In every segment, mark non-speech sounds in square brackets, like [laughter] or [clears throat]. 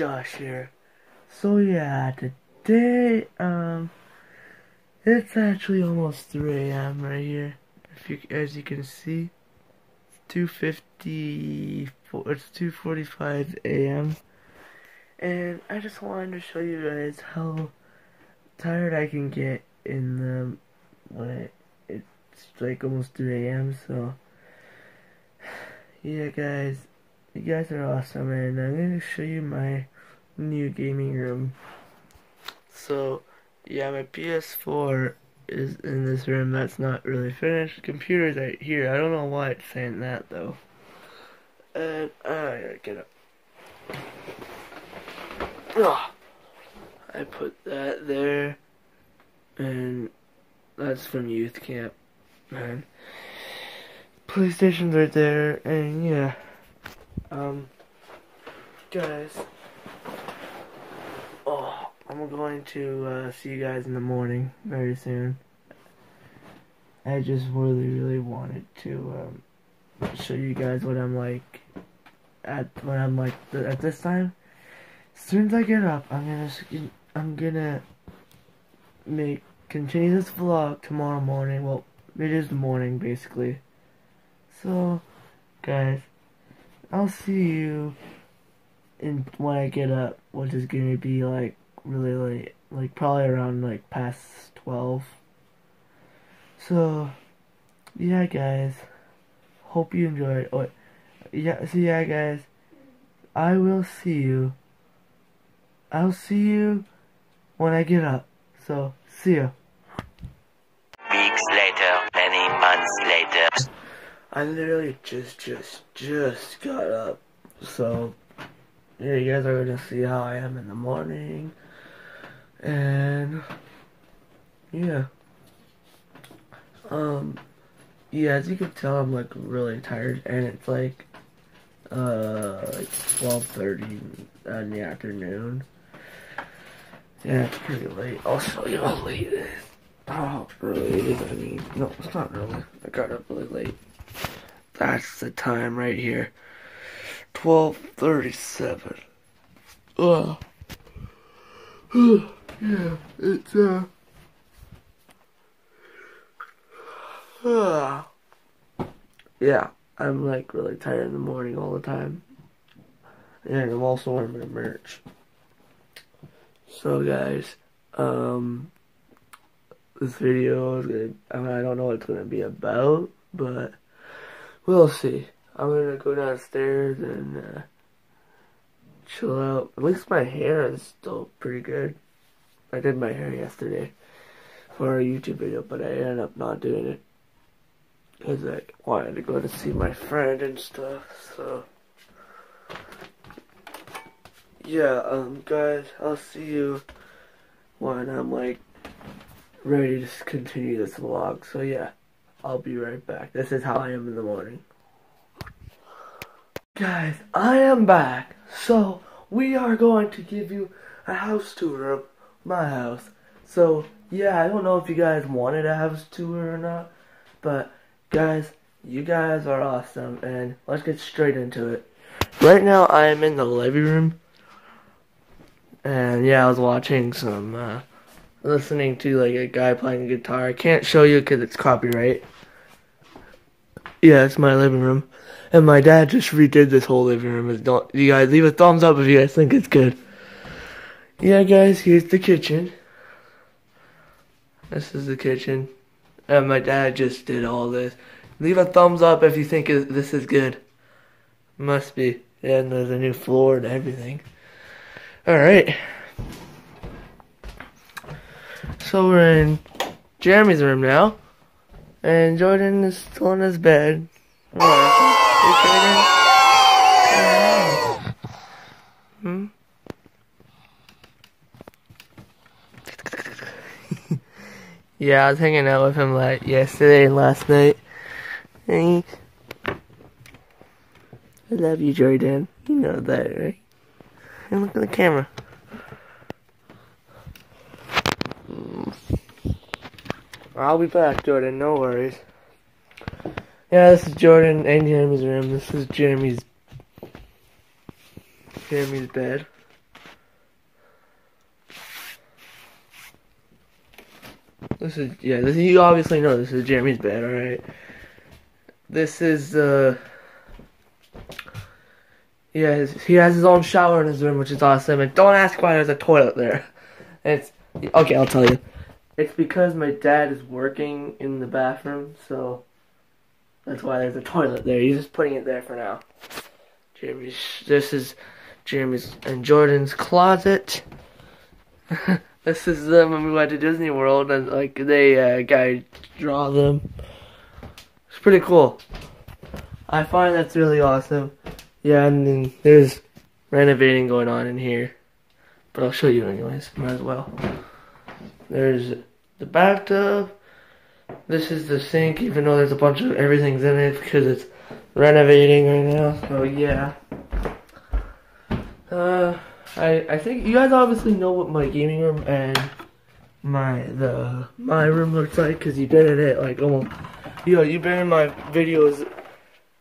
Josh here. So yeah, today, um, it's actually almost 3 a.m. right here. If you, as you can see, it's 2:50. It's 2:45 a.m. And I just wanted to show you guys how tired I can get in the when it's like almost 3 a.m. So [sighs] yeah, guys, you guys are awesome, and I'm gonna show you my new gaming room. So, yeah, my PS4 is in this room that's not really finished. Computer's right here. I don't know why it's saying that though. And uh, I gotta get up. Ugh. I put that there, and that's from youth camp, man. PlayStation's right there, and yeah. Um, guys. Oh, I'm going to uh, see you guys in the morning very soon. I just really, really wanted to um, show you guys what I'm like at when I'm like th at this time. As soon as I get up, I'm gonna I'm gonna make continue this vlog tomorrow morning. Well, it is the morning basically. So, guys, I'll see you in when I get up, which is gonna be like really late, like probably around like past twelve. So, yeah, guys, hope you enjoyed. Oh, yeah, so yeah, guys, I will see you. I'll see you when I get up. So, see ya. I literally just, just, just got up. So, yeah, you guys are gonna see how I am in the morning. And, yeah. Um, yeah, as you can tell, I'm like really tired, and it's like, uh, like 12.30 in the afternoon. Yeah, it's pretty late. I'll show you how late it is. How early it is, I mean. No, it's not early. I got up really late. That's the time right here. 12:37. Ugh. [sighs] yeah, it's uh. [sighs] Yeah, I'm like really tired in the morning all the time. And I'm also wearing my merch. So guys, um this video is gonna I mean I don't know what it's gonna be about, but We'll see. I'm gonna go downstairs and uh, chill out. At least my hair is still pretty good. I did my hair yesterday for a YouTube video, but I ended up not doing it because I wanted to go to see my friend and stuff. So yeah, um, guys, I'll see you when I'm like ready to continue this vlog. So yeah. I'll be right back. This is how I am in the morning. Guys, I am back. So, we are going to give you a house tour of my house. So, yeah, I don't know if you guys wanted a house tour or not. But, guys, you guys are awesome. And let's get straight into it. Right now, I am in the living room. And, yeah, I was watching some, uh, listening to like a guy playing guitar. I can't show you because it's copyright. Yeah, it's my living room, and my dad just redid this whole living room. Don't you guys leave a thumbs up if you guys think it's good. Yeah, guys, here's the kitchen. This is the kitchen, and my dad just did all this. Leave a thumbs up if you think this is good. Must be. Yeah, and there's a new floor and everything. All right. So we're in Jeremy's room now. And Jordan is still in his bed. Hmm? [laughs] yeah, I was hanging out with him like yesterday and last night. Hey. I love you, Jordan. You know that, right? And look at the camera. Mm. I'll be back, Jordan. No worries. Yeah, this is Jordan and Jeremy's room. This is Jeremy's Jeremy's bed. This is yeah. This you obviously know this is Jeremy's bed. All right. This is uh. Yeah, he has his own shower in his room, which is awesome. And don't ask why there's a toilet there. It's okay. I'll tell you. It's because my dad is working in the bathroom, so that's why there's a toilet there. He's just putting it there for now. Jeremy's. This is Jeremy's and Jordan's closet. [laughs] this is them when we went to Disney World and like they uh, guy draw them. It's pretty cool. I find that's really awesome. Yeah, and then there's renovating going on in here, but I'll show you anyways. Might as well. There's the bathtub. This is the sink, even though there's a bunch of everything's in it because it's renovating right now. So yeah. Uh, I I think you guys obviously know what my gaming room and my the my room looks like because you've been in it like almost. Know, you've been in my videos.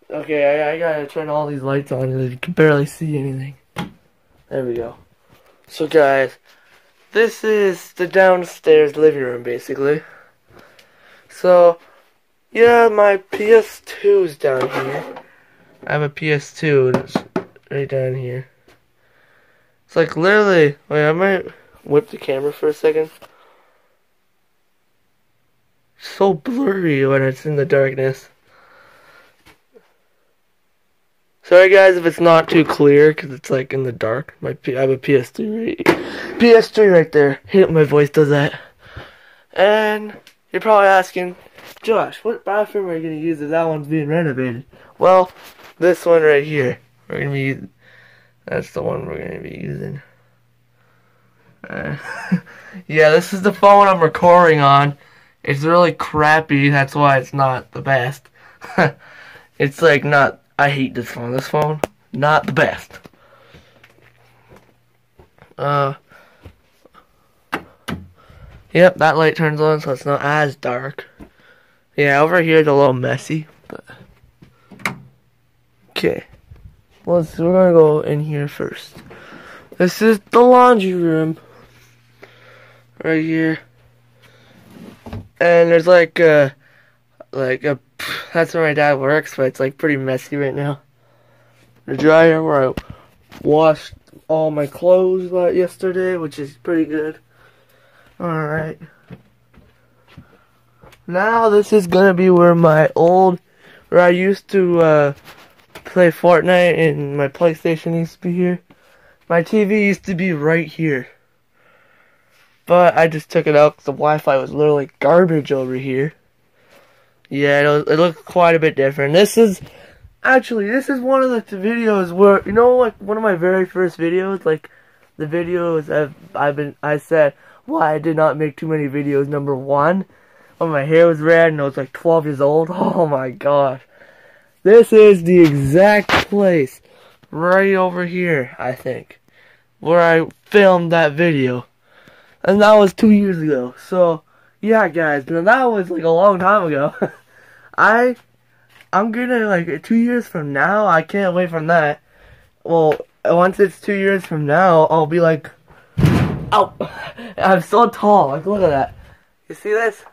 Okay, I, I gotta turn all these lights on because you can barely see anything. There we go. So guys, this is the downstairs living room basically. So, yeah, my PS2 is down here. I have a PS2 and it's right down here. It's like literally, wait, I might whip the camera for a second. So blurry when it's in the darkness. Sorry guys if it's not too clear because it's like in the dark. My P I have a PS3 right, PS3 right there. hate my voice does that. And you're probably asking, Josh, what bathroom are you gonna use if that one's being renovated? Well, this one right here. We're gonna be using. that's the one we're gonna be using. Uh, [laughs] yeah, this is the phone I'm recording on. It's really crappy. That's why it's not the best. [laughs] it's like not. I hate this phone. This phone, not the best. Uh. Yep, that light turns on, so it's not as dark. Yeah, over here it's a little messy, but okay. Let's we're gonna go in here first. This is the laundry room, right here, and there's like a, like a, that's where my dad works, but it's like pretty messy right now. The dryer where I washed all my clothes yesterday, which is pretty good. Alright. Now this is gonna be where my old, where I used to uh, play Fortnite and my PlayStation used to be here. My TV used to be right here. But I just took it out because the Wi-Fi was literally garbage over here. Yeah, it, it looked quite a bit different. This is, actually, this is one of the videos where, you know, like one of my very first videos, like the videos I've, I've been, I said, why I did not make too many videos. Number one, when my hair was red and I was like 12 years old. [laughs] Oh my gosh. This is the exact place right over here, I think, where I filmed that video. And that was two years ago. So, yeah, guys, now that was like a long time ago. [laughs] I, I'm gonna, like, two years from now, I can't wait from that. Well, once it's two years from now, I'll be like, oh, [laughs] I'm so tall. Like, look at that. You see this?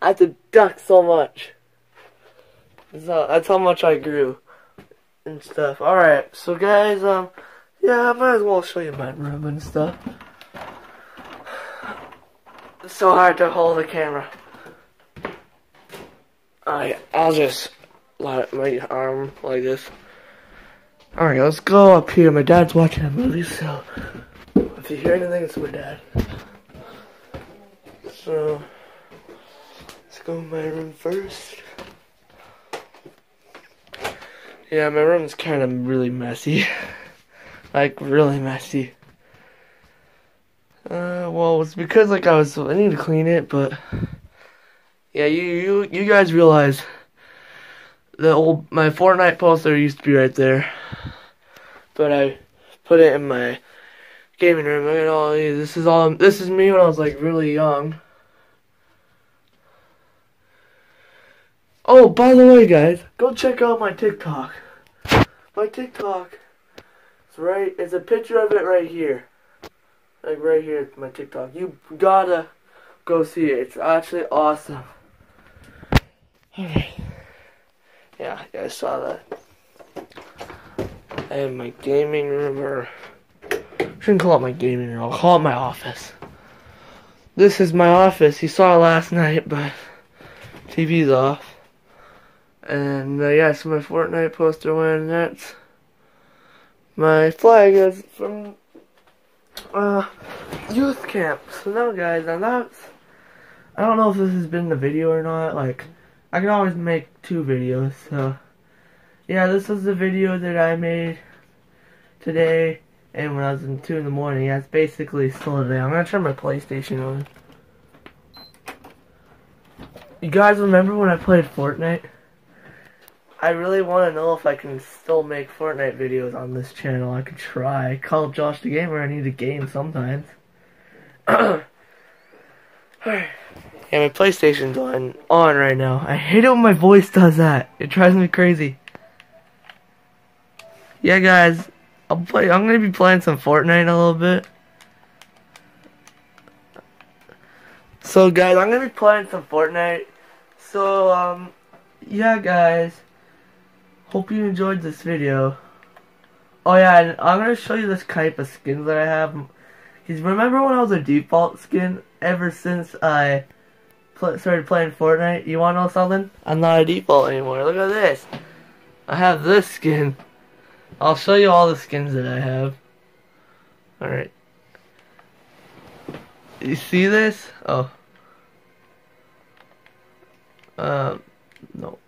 I have to duck so much. So that's how much I grew and stuff. Alright, so guys, um, yeah, I might as well show you my room and stuff. It's [sighs] so hard to hold the camera. Alright, I'll just let my arm like this. Alright, let's go up here. My dad's watching a movie, so if you hear anything, it's my dad. So, let's go in my room first. Yeah, my room's kind of really messy. [laughs] like, really messy. Uh, well, it's because, like, I was, I need to clean it, but, yeah, you, you, you guys realize the old, my Fortnite poster used to be right there, but I put it in my gaming room. Look at all these. This is all, this is me when I was, like, really young. Oh, by the way, guys, go check out my TikTok. My TikTok. It's right. It's a picture of it right here. Like right here, my TikTok. You gotta go see it. It's actually awesome. Alright. Yeah, you guys saw that. I have my gaming room, or shouldn't call it my gaming room. I'll call it my office. This is my office. You saw it last night, but TV's off. And uh, yeah, so my Fortnite poster went. That's my flag is from uh youth camp. So now, guys, and that's I don't know if this has been the video or not. Like, I can always make two videos. So yeah, this was the video that I made today. And when I was in 2 in the morning, yeah, it's basically still today. I'm gonna turn my PlayStation on. You guys remember when I played Fortnite? I really want to know if I can still make Fortnite videos on this channel. I could try. Call Josh the Gamer. I need a game sometimes. [clears throat] yeah, my PlayStation's on on right now. I hate it when my voice does that. It drives me crazy. Yeah, guys, I'll play. I'm gonna be playing some Fortnite a little bit. So, guys, I'm gonna be playing some Fortnite. So, um, yeah, guys. Hope you enjoyed this video. Oh yeah, I'm gonna show you this type of skins that I have. Cause remember when I was a default skin ever since I pl started playing Fortnite? You wanna know something? I'm not a default anymore. Look at this. I have this skin. I'll show you all the skins that I have. Alright. You see this? Oh. Um, no.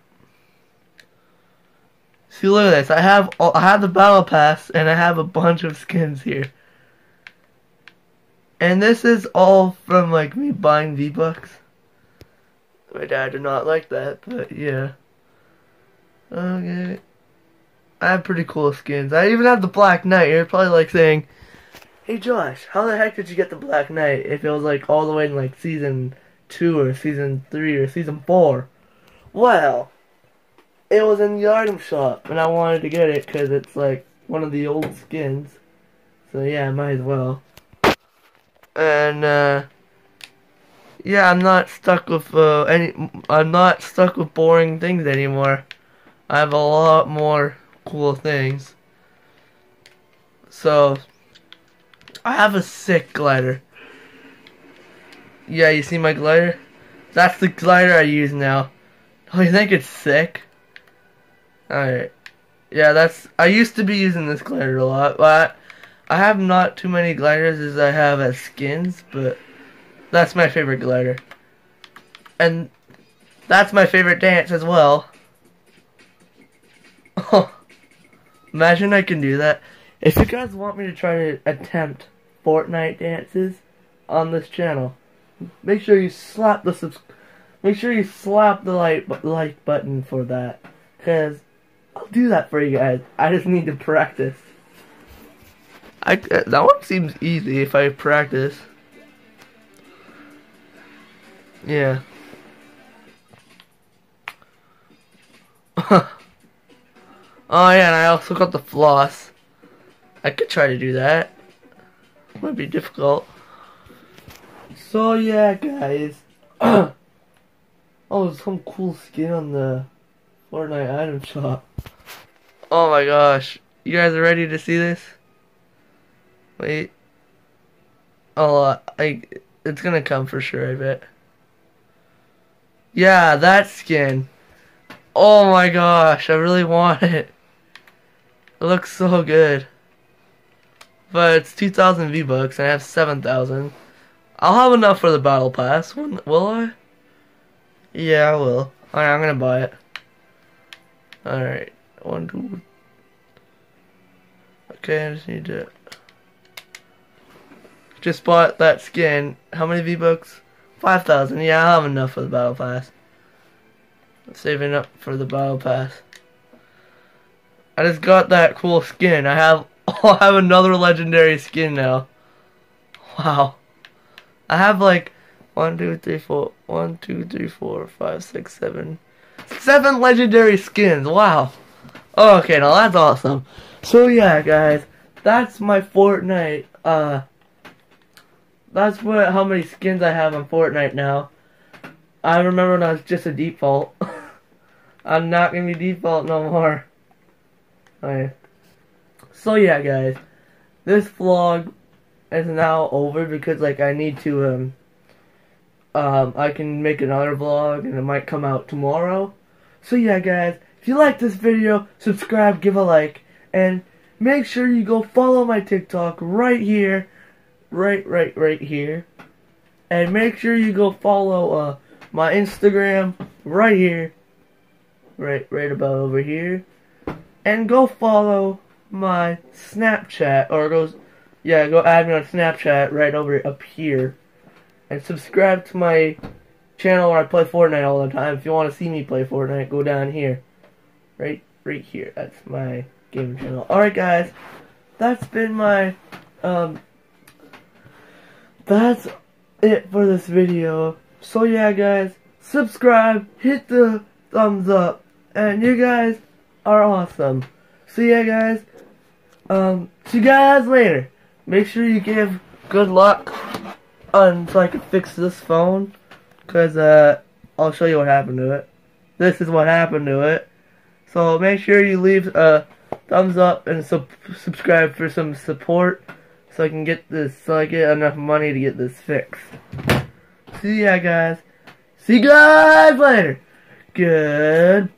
See, look at this. I have I have the battle pass, and I have a bunch of skins here. And this is all from like me buying V Bucks. My dad did not like that, but yeah. Okay. I have pretty cool skins. I even have the Black Knight. You're probably like saying, "Hey Josh, how the heck did you get the Black Knight if it was like all the way in like season two or season three or season four? Well, it was in the item shop, and I wanted to get it because it's like one of the old skins. So yeah, might as well. And uh, yeah, I'm not stuck with uh, any. I'm not stuck with boring things anymore. I have a lot more cool things. So I have a sick glider. Yeah, you see my glider? That's the glider I use now. Oh, you think it's sick? Alright. Yeah, that's... I used to be using this glider a lot, but I have not too many gliders as I have as skins, but that's my favorite glider. And that's my favorite dance as well. [laughs] Imagine I can do that. If you guys want me to try to attempt Fortnite dances on this channel, make sure you slap the subs make sure you slap the like like button for that cuz I'll do that for you guys. I just need to practice. I uh, that one seems easy if I practice. Yeah. [laughs] oh yeah, and I also got the floss. I could try to do that. Might be difficult. So yeah, guys. [clears throat] oh, there's some cool skin on the Fortnite item shop. Oh my gosh. You guys are ready to see this? Wait. Oh, I, it's gonna come for sure, I bet. Yeah, that skin. Oh my gosh, I really want it. It looks so good. But it's 2,000 V-Bucks and I have 7,000. I'll have enough for the battle pass, will I? Yeah, I will. Alright, I'm gonna buy it. Alright, one, two. Okay, I just need to. Just bought that skin. How many V-Bucks? 5,000. Yeah, I'll have enough for the Battle Pass. Saving up for the Battle Pass. I just got that cool skin. I have [laughs] oh, I have another legendary skin now. Wow. I have like one, two, three, four, one, two, three, four, five, six, seven, Seven legendary skins. Wow. Okay, now that's awesome. So yeah, guys, that's my Fortnite uh that's what how many skins I have on Fortnite now. I remember when I was just a default. [laughs] I'm not gonna be default no more. Okay. So yeah, guys, this vlog is now over because like I need to um um I can make another vlog and it might come out tomorrow. So yeah, guys, if you like this video, subscribe, give a like, and make sure you go follow my TikTok right here, right, right, right here, and make sure you go follow uh my Instagram right here, right, right about over here, and go follow my Snapchat or go, yeah, go add me on Snapchat right over up here, and subscribe to my channel where I play Fortnite all the time. If you want to see me play Fortnite, go down here, right, right here. That's my gaming channel. All right, guys, that's been my um. That's it for this video. So yeah, guys, subscribe, hit the thumbs up, and you guys are awesome. So yeah, guys, um, see you guys later. Make sure you give good luck on so I can fix this phone, cause uh, I'll show you what happened to it. This is what happened to it. So make sure you leave a thumbs up and sub subscribe for some support, so I can get this, so I get enough money to get this fixed. See ya, guys. See you guys later. Goodbye.